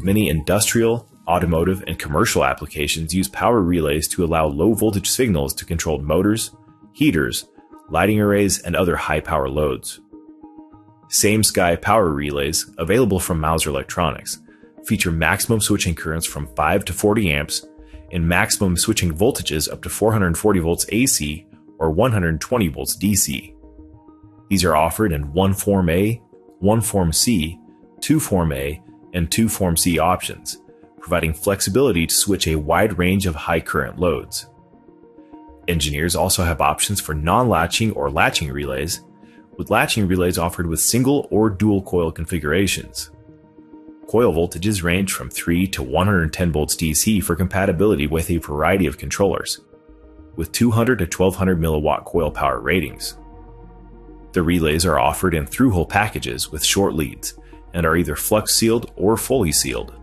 Many industrial, automotive, and commercial applications use power relays to allow low voltage signals to control motors, heaters, lighting arrays, and other high power loads. Same Sky power relays, available from Mouser Electronics, feature maximum switching currents from 5 to 40 amps and maximum switching voltages up to 440 volts AC or 120 volts DC. These are offered in 1 Form A, 1 Form C, 2 Form A, and 2 Form C options, providing flexibility to switch a wide range of high current loads. Engineers also have options for non-latching or latching relays, with latching relays offered with single or dual coil configurations. Coil voltages range from 3 to 110 volts DC for compatibility with a variety of controllers, with 200 to 1200 milliwatt coil power ratings. The relays are offered in through-hole packages with short leads and are either flux sealed or fully sealed.